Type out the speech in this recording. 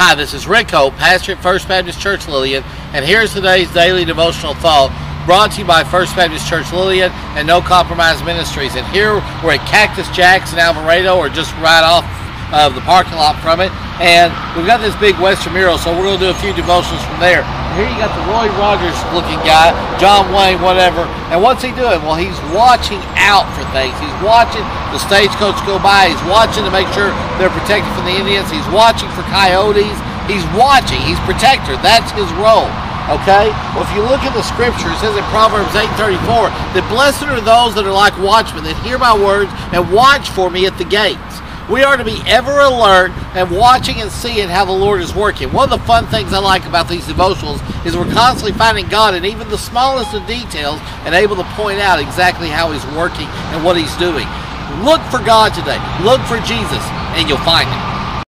Hi, this is Rick Hope, pastor at First Baptist Church Lillian, and here's today's daily devotional thought brought to you by First Baptist Church Lillian and No Compromise Ministries. And here we're at Cactus Jacks in Alvarado, or just right off of the parking lot from it. And we've got this big Western mural, so we're going to do a few devotions from there. Here you got the Roy Rogers looking guy, John Wayne, whatever. And what's he doing? Well, he's watching out for things. He's watching the stagecoach go by. He's watching to make sure they're protected from the Indians. He's watching for coyotes. He's watching. He's protector. That's his role. Okay? Well, if you look at the scripture, it says in Proverbs 8.34 that blessed are those that are like watchmen that hear my words and watch for me at the gates. We are to be ever alert and watching and seeing how the Lord is working. One of the fun things I like about these devotionals is we're constantly finding God in even the smallest of details and able to point out exactly how He's working and what He's doing. Look for God today. Look for Jesus, and you'll find Him.